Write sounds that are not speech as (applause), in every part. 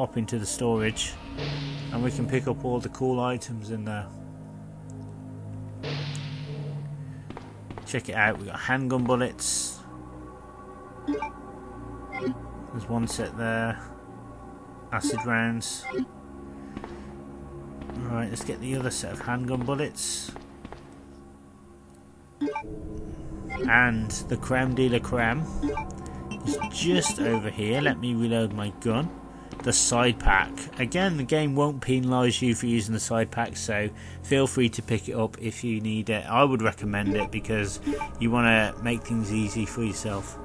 pop into the storage and we can pick up all the cool items in there. Check it out, we got handgun bullets. There's one set there. Acid rounds. Alright, let's get the other set of handgun bullets. And the creme de la creme is just over here. Let me reload my gun. The side pack. Again, the game won't penalise you for using the side pack, so feel free to pick it up if you need it. I would recommend it because you want to make things easy for yourself.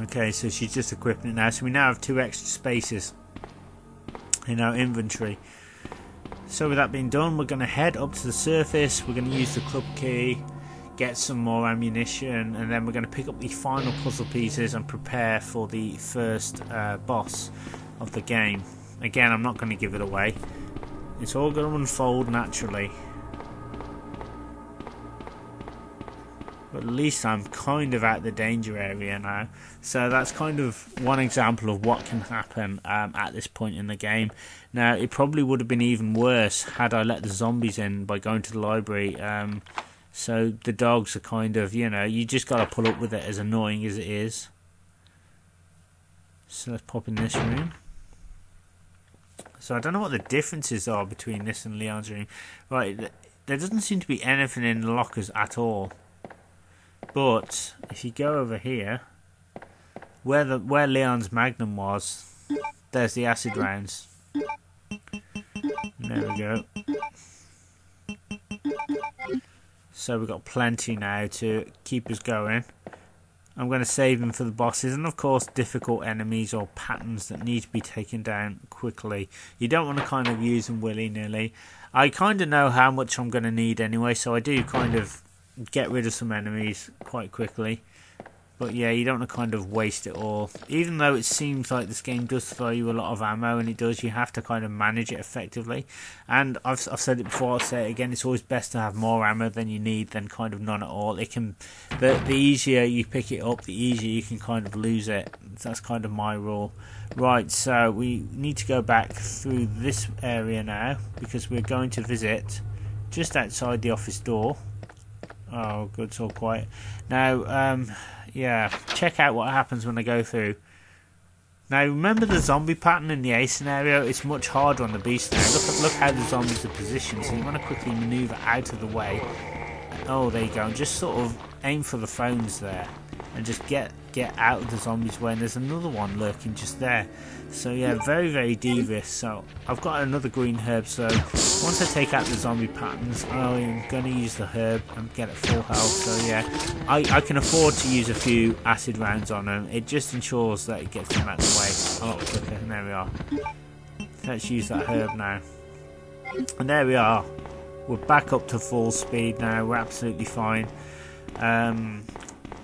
Okay, so she's just equipping it now. So we now have two extra spaces in our inventory. So with that being done, we're going to head up to the surface. We're going to use the club key, get some more ammunition, and then we're going to pick up the final puzzle pieces and prepare for the first uh, boss of the game. Again, I'm not going to give it away. It's all going to unfold naturally. But at least I'm kind of at the danger area now. So that's kind of one example of what can happen um, at this point in the game. Now, it probably would have been even worse had I let the zombies in by going to the library. Um, so the dogs are kind of, you know, you just got to pull up with it as annoying as it is. So let's pop in this room. So I don't know what the differences are between this and Leon's room. Right, there doesn't seem to be anything in the lockers at all. But if you go over here, where the where Leon's Magnum was, there's the acid rounds. There we go. So we've got plenty now to keep us going. I'm going to save them for the bosses and of course difficult enemies or patterns that need to be taken down quickly. You don't want to kind of use them willy-nilly. I kind of know how much I'm going to need anyway so I do kind of get rid of some enemies quite quickly. But yeah, you don't want to kind of waste it all. Even though it seems like this game does throw you a lot of ammo, and it does, you have to kind of manage it effectively. And I've, I've said it before, I'll say it again, it's always best to have more ammo than you need than kind of none at all. It can, the, the easier you pick it up, the easier you can kind of lose it. That's kind of my rule. Right, so we need to go back through this area now, because we're going to visit just outside the office door Oh, good, it's all quiet. Now, um, yeah, check out what happens when I go through. Now, remember the zombie pattern in the A scenario? It's much harder on the B scenario. Look, look how the zombies are positioned, so you want to quickly manoeuvre out of the way. Oh, there you go. And just sort of aim for the phones there. And just get get out of the zombies way. And there's another one lurking just there. So yeah, very, very devious. So I've got another green herb, so once I take out the zombie patterns, I'm to use the herb and get it full health. So yeah, I, I can afford to use a few acid rounds on them. It just ensures that it gets them out of the way a lot quicker. And there we are. Let's use that herb now. And there we are. We're back up to full speed now. We're absolutely fine. Um,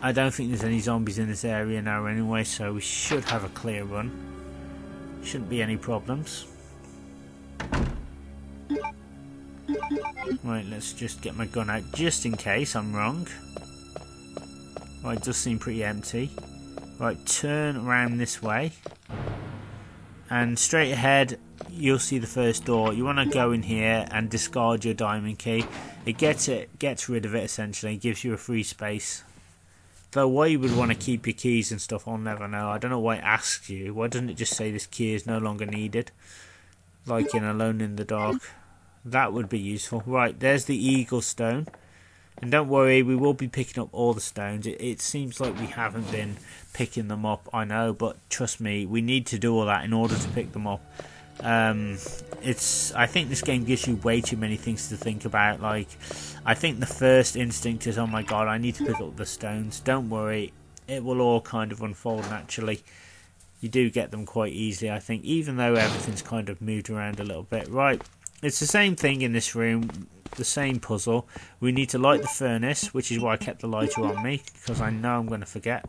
I don't think there's any zombies in this area now anyway, so we should have a clear run. Shouldn't be any problems. Right, let's just get my gun out just in case I'm wrong. Right, does seem pretty empty. Right, turn around this way. And straight ahead, you'll see the first door. You want to go in here and discard your diamond key. It gets it, gets rid of it essentially, gives you a free space. Though why you would want to keep your keys and stuff, I'll never know. I don't know why it asks you. Why doesn't it just say this key is no longer needed? Like in Alone in the Dark. That would be useful. Right, there's the Eagle Stone. And don't worry, we will be picking up all the stones. It, it, seems like we haven't been picking them up, I know, but trust me, we need to do all that in order to pick them up. Um, it's. I think this game gives you way too many things to think about. Like, I think the first instinct is, oh my god, I need to pick up the stones. Don't worry, it will all kind of unfold naturally. You do get them quite easily, I think, even though everything's kind of moved around a little bit. Right, it's the same thing in this room, the same puzzle. We need to light the furnace, which is why I kept the lighter on me, because I know I'm going to forget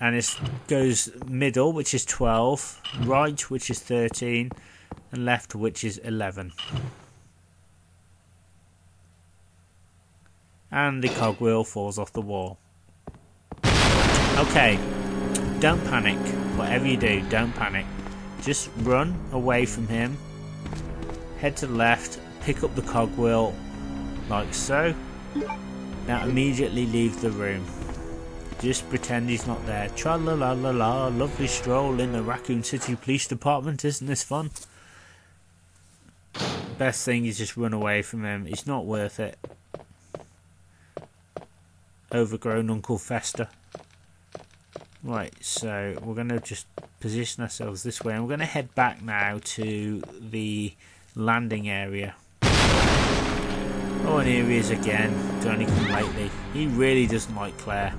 and it goes middle, which is 12, right, which is 13, and left, which is 11. And the cogwheel falls off the wall. Okay, don't panic. Whatever you do, don't panic. Just run away from him. Head to the left, pick up the cogwheel, like so. Now immediately leave the room. Just pretend he's not there. Tra la la la la, lovely stroll in the Raccoon City Police Department, isn't this fun? Best thing is just run away from him. It's not worth it. Overgrown Uncle Fester. Right, so we're going to just position ourselves this way. And we're going to head back now to the landing area. Oh, and here he is again. Johnny come lately. He really doesn't like Claire.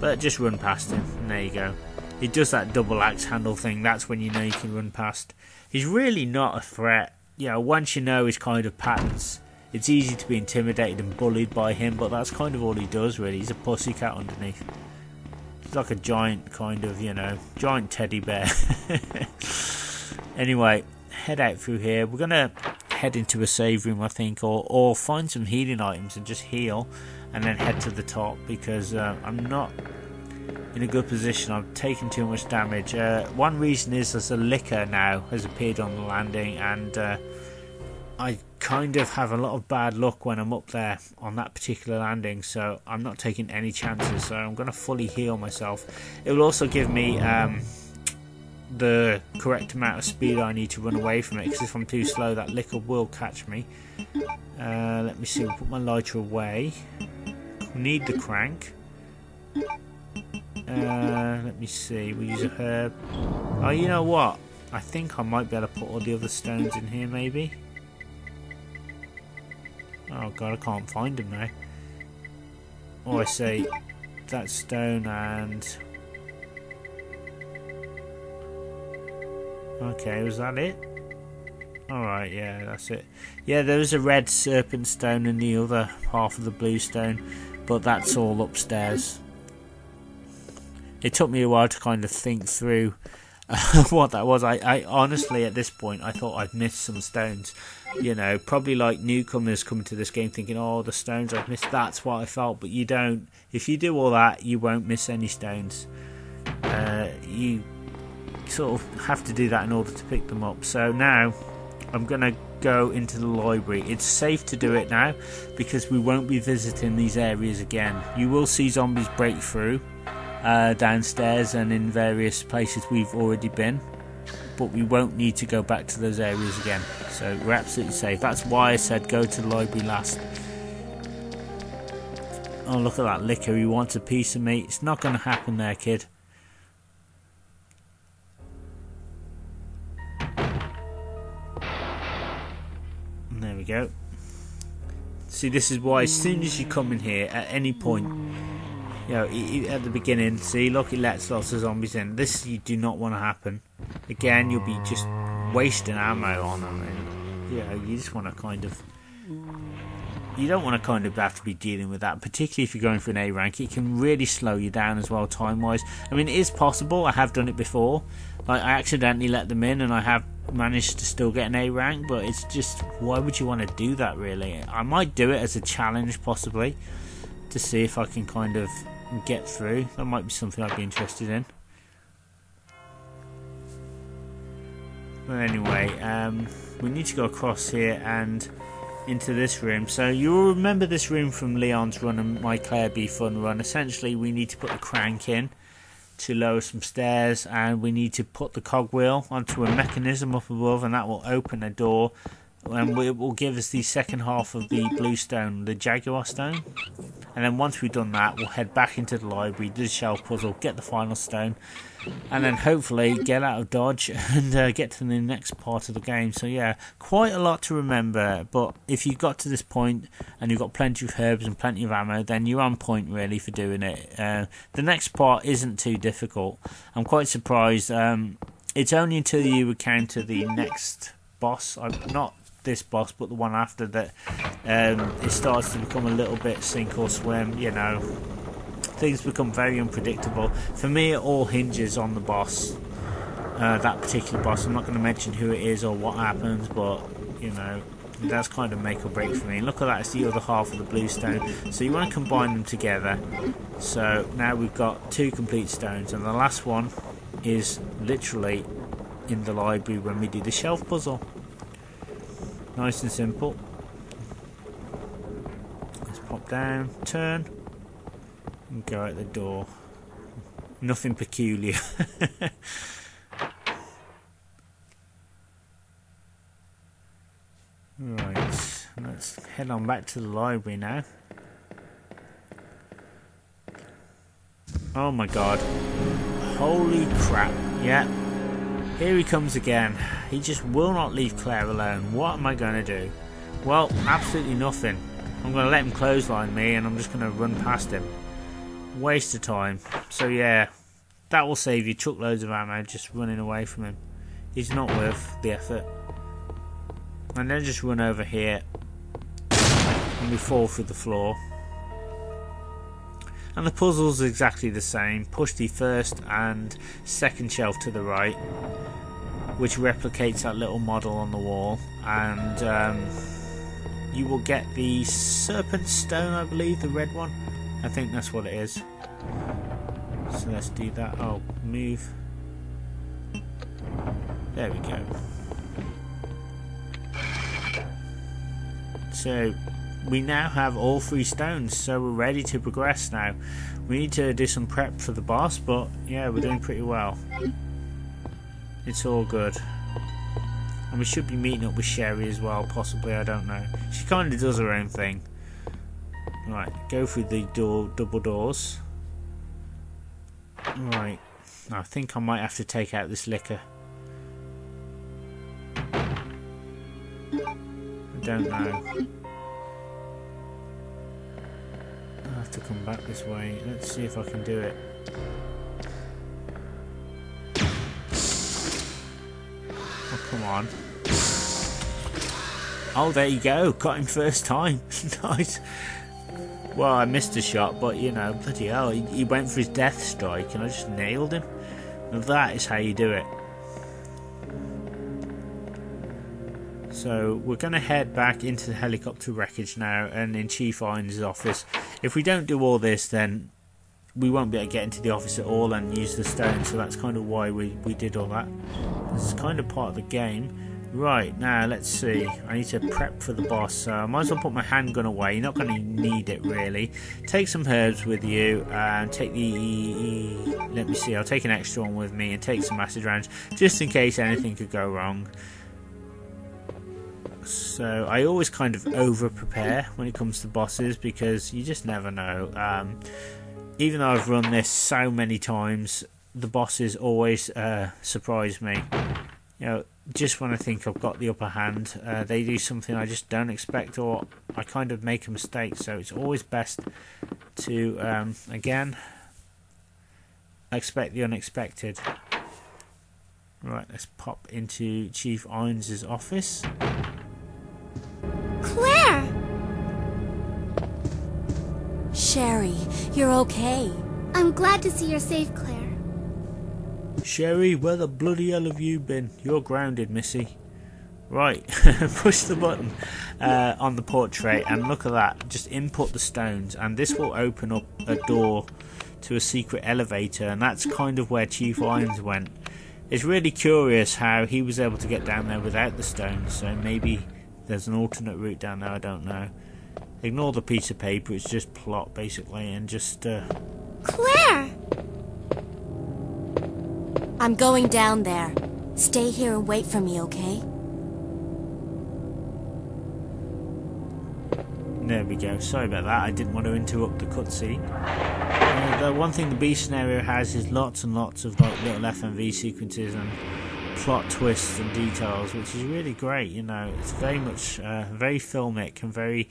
But just run past him. And there you go. He does that double axe handle thing. That's when you know you can run past. He's really not a threat. You know, once you know his kind of patterns, it's easy to be intimidated and bullied by him. But that's kind of all he does, really. He's a pussycat underneath. He's like a giant kind of, you know, giant teddy bear. (laughs) anyway, head out through here. We're going to head into a save room, I think, or, or find some healing items and just heal and then head to the top because uh, I'm not in a good position. I've taken too much damage. Uh, one reason is there's a licker now has appeared on the landing and uh, I kind of have a lot of bad luck when I'm up there on that particular landing so I'm not taking any chances so I'm going to fully heal myself. It will also give me um, the correct amount of speed I need to run away from it because if I'm too slow that licker will catch me. Uh, let me see, we'll put my lighter away. Need the crank. Uh, let me see, we'll use a herb. Oh, you know what? I think I might be able to put all the other stones in here maybe. Oh god, I can't find them now. Oh, I say that stone and Okay, was that it? Alright, yeah, that's it. Yeah, there was a red serpent stone in the other half of the blue stone, but that's all upstairs. It took me a while to kind of think through uh, (laughs) what that was. I, I honestly, at this point, I thought I'd missed some stones. You know, probably like newcomers coming to this game thinking, oh, the stones I've missed, that's what I felt. But you don't. If you do all that, you won't miss any stones. Uh, you sort of have to do that in order to pick them up. So now I'm going to go into the library. It's safe to do it now because we won't be visiting these areas again. You will see zombies break through uh, downstairs and in various places we've already been, but we won't need to go back to those areas again. So we're absolutely safe. That's why I said go to the library last. Oh, look at that licker. He wants a piece of me. It's not going to happen there, kid. Go. See, this is why as soon as you come in here, at any point, you know, at the beginning, see, look, it lets lots of zombies in. This you do not want to happen. Again, you'll be just wasting ammo on them. And, you know, you just want to kind of you don't want to kind of have to be dealing with that, particularly if you're going for an A rank. It can really slow you down as well, time wise. I mean, it is possible. I have done it before. Like, I accidentally let them in, and I have managed to still get an A rank, but it's just why would you want to do that, really? I might do it as a challenge, possibly, to see if I can kind of get through. That might be something I'd be interested in. But anyway, um, we need to go across here and into this room. So you'll remember this room from Leon's run and my Claire B fun run. Essentially, we need to put the crank in to lower some stairs, and we need to put the cogwheel onto a mechanism up above, and that will open a door. And it will give us the second half of the blue stone, the Jaguar stone. And then once we've done that, we'll head back into the library, do the shelf puzzle, get the final stone, and then hopefully get out of Dodge (laughs) and uh, get to the next part of the game. So yeah, quite a lot to remember. But if you got to this point and you've got plenty of herbs and plenty of ammo, then you're on point really for doing it. Uh, the next part isn't too difficult. I'm quite surprised. Um, it's only until you encounter the next boss. I'm not this boss, but the one after that, um, it starts to become a little bit sink or swim. You know, things become very unpredictable. For me, it all hinges on the boss. Uh, that particular boss. I'm not going to mention who it is or what happens, but you know, That's kind of make or break for me. And look at that, it's the other half of the blue stone. So you want to combine them together. So now we've got two complete stones, and the last one is literally in the library when we do the shelf puzzle. Nice and simple. Let's pop down, turn, and go out the door. Nothing peculiar. (laughs) right, let's head on back to the library now. Oh my god. Holy crap. Yeah. Here he comes again. He just will not leave Claire alone. What am I going to do? Well, absolutely nothing. I'm going to let him clothesline me and I'm just going to run past him. Waste of time. So yeah, that will save you truckloads of ammo just running away from him. He's not worth the effort. And then just run over here and we fall through the floor. And the puzzle's exactly the same. Push the first and second shelf to the right, which replicates that little model on the wall. And um, you will get the Serpent Stone, I believe, the red one. I think that's what it is. So let's do that. Oh, move. There we go. So we now have all three stones, so we're ready to progress now. We need to do some prep for the boss, but yeah, we're doing pretty well. It's all good. And we should be meeting up with Sherry as well, possibly, I don't know. She kind of does her own thing. Right, go through the door, double doors. Right, I think I might have to take out this licker. I don't know. Have to come back this way. Let's see if I can do it. Oh, come on. Oh, there you go. Got him first time. (laughs) nice. Well, I missed a shot, but you know, bloody hell, he, he went for his death strike and I just nailed him. And that is how you do it. So we're going to head back into the helicopter wreckage now and in Chief Irons' office. If we don't do all this, then we won't be able to get into the office at all and use the stone. So that's kind of why we, we did all that. This is kind of part of the game. Right, now let's see. I need to prep for the boss, so I might as well put my handgun away. You're not going to need it really. Take some herbs with you, and take the. Let me see, I'll take an extra one with me and take some acid rounds just in case anything could go wrong. So I always kind of over prepare when it comes to bosses because you just never know. Um, even though I've run this so many times, the bosses always uh, surprise me. You know, just when I think I've got the upper hand, uh, they do something I just don't expect, or I kind of make a mistake. So it's always best to, um, again, expect the unexpected. Right, let's pop into Chief Irons' office. Claire! Sherry, you're okay. I'm glad to see you're safe, Claire. Sherry, where the bloody hell have you been? You're grounded, missy. Right, (laughs) push the button uh, on the portrait and look at that. Just input the stones and this will open up a door to a secret elevator and that's kind of where Chief Irons went. It's really curious how he was able to get down there without the stones, so maybe there's an alternate route down there, I don't know. Ignore the piece of paper, it's just plot basically, and just. Uh... Claire! I'm going down there. Stay here and wait for me, okay? There we go. Sorry about that. I didn't want to interrupt the cutscene. Uh, the one thing the B scenario has is lots and lots of like little FMV sequences and plot twists and details, which is really great. You know, it's very much uh, very filmic and very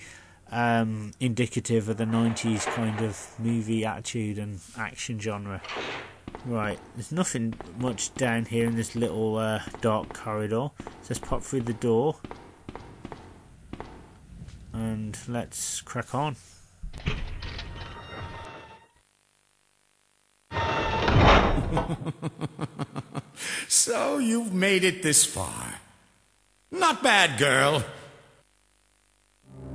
um, indicative of the '90s kind of movie attitude and action genre. Right, there's nothing much down here in this little uh, dark corridor. So let's pop through the door and let's crack on. (laughs) so you've made it this far. Not bad, girl.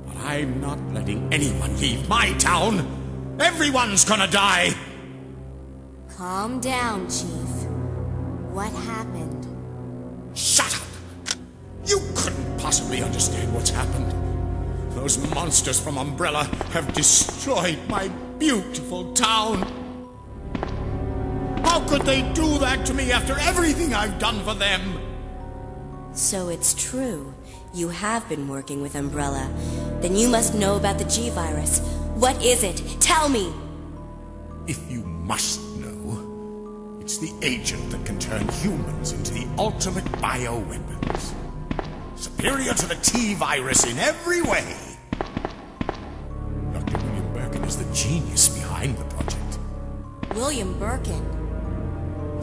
But I'm not letting anyone leave my town. Everyone's gonna die. Calm down, Chief. What happened? Shut up! You couldn't possibly understand what's happened. Those monsters from Umbrella have destroyed my beautiful town. How could they do that to me after everything I've done for them? So it's true. You have been working with Umbrella. Then you must know about the G-Virus. What is it? Tell me! If you must know, it's the agent that can turn humans into the ultimate bioweapons. Superior to the T-Virus in every way. Dr. William Birkin is the genius behind the project. William Birkin.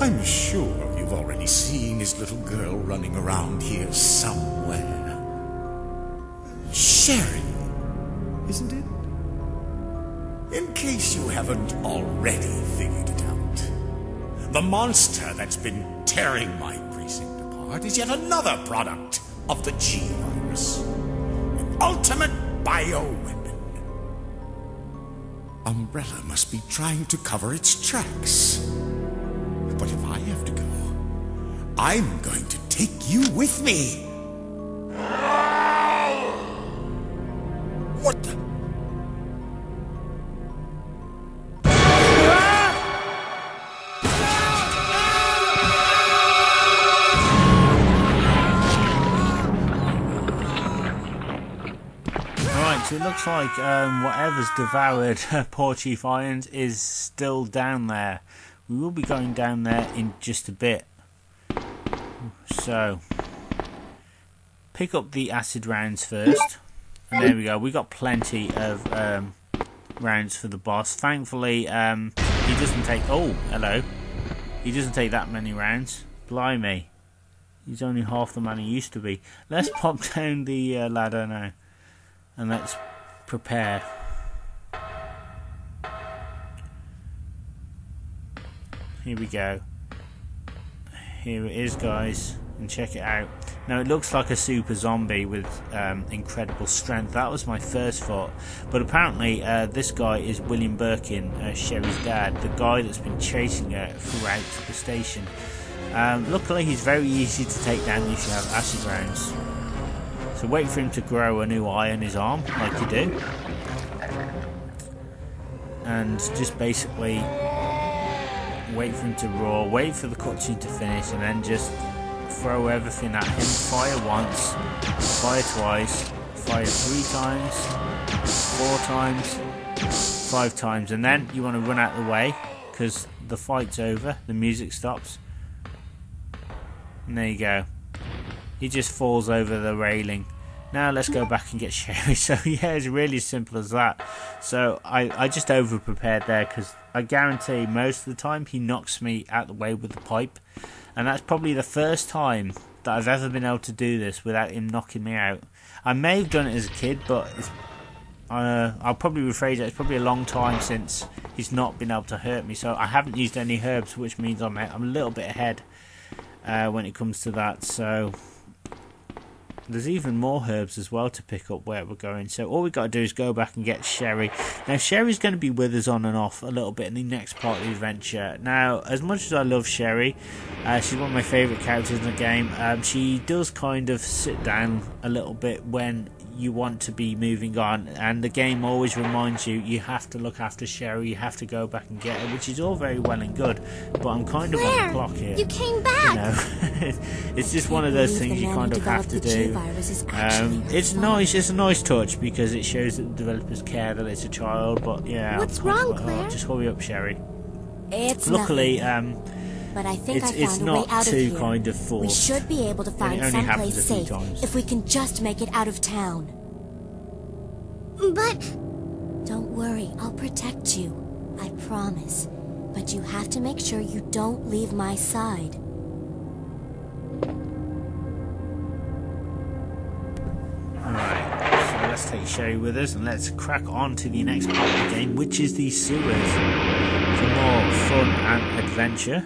I'm sure you've already seen his little girl running around here somewhere. Sherry, isn't it? In case you haven't already figured it out, the monster that's been tearing my precinct apart is yet another product of the G virus. An ultimate bioweapon. Umbrella must be trying to cover its tracks. But if I have to go, I'm going to take you with me. What the? So it looks like um, whatever's devoured (laughs) poor Chief Irons is still down there. We will be going down there in just a bit. So, pick up the acid rounds first. And there we go. We got plenty of um, rounds for the boss. Thankfully, um, he doesn't take. Oh, hello. He doesn't take that many rounds. Blimey. He's only half the man he used to be. Let's (laughs) pop down the uh, ladder now. And let's prepare. Here we go. Here it is, guys. And check it out. Now, it looks like a super zombie with um, incredible strength. That was my first thought. But apparently, uh, this guy is William Birkin, uh, Sherry's dad, the guy that's been chasing her throughout the station. Um, luckily, he's very easy to take down if you have acid rounds. So wait for him to grow a new eye on his arm, like you do. And just basically wait for him to roar, wait for the cutscene to finish, and then just throw everything at him. Fire once, fire twice, fire three times, four times, five times, and then you want to run out of the way because the fight's over, the music stops. And there you go. He just falls over the railing. Now let's go back and get (laughs) Sherry. So yeah, it's really simple as that. So I, I just over prepared there because I guarantee most of the time he knocks me out the way with the pipe. And that's probably the first time that I've ever been able to do this without him knocking me out. I may have done it as a kid, but uh, I'll probably rephrase it. It's probably a long time since he's not been able to hurt me. So I haven't used any herbs, which means I'm, I'm a little bit ahead uh, when it comes to that. So there's even more herbs as well to pick up where we're going. So all we've got to do is go back and get Sherry. Now Sherry's going to be with us on and off a little bit in the next part of the adventure. Now, as much as I love Sherry, uh, she's one of my favourite characters in the game. Um, she does kind of sit down a little bit when you want to be moving on, and the game always reminds you you have to look after Sherry, you have to go back and get her, which is all very well and good. But I'm kind Claire, of on the clock here. you came back. You know, (laughs) it's just one of those things you kind of have to do. Um, it's nice. It's a nice touch because it shows that the developers care that it's a child. But yeah, What's I'm kind of wrong, like, oh, Claire? just hurry up, Sherry. It's Luckily, um, but I think it's I found a way not out of too here. kind of We should be able to find someplace safe times. if we can just make it out of town. But Don't worry, I'll protect you. I promise. But you have to make sure you don't leave my side. Alright, so let's take Sherry with us and let's crack on to the next part of the game, which is the sewers. For more fun and adventure.